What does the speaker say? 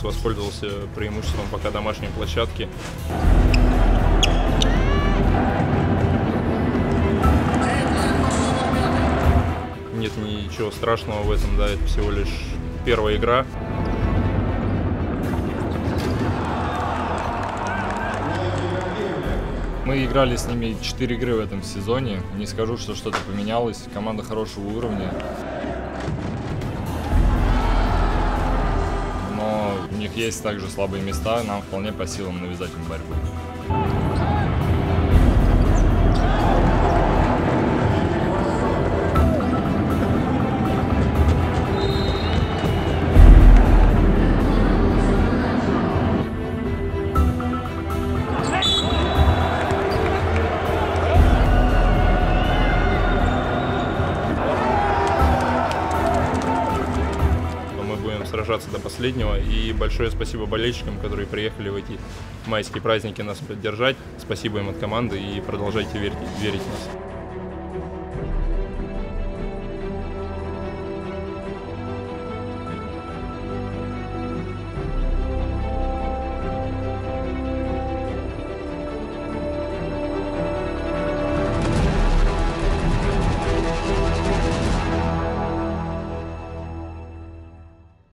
Феникс воспользовался преимуществом пока домашней площадки. Нет ничего страшного в этом, да, это всего лишь первая игра. Мы играли с ними 4 игры в этом сезоне. Не скажу, что что-то поменялось. Команда хорошего уровня. Них есть также слабые места. Нам вполне по силам навязать им борьбу. Сражаться до последнего. И большое спасибо болельщикам, которые приехали в эти майские праздники нас поддержать. Спасибо им от команды и продолжайте верить, верить в нас.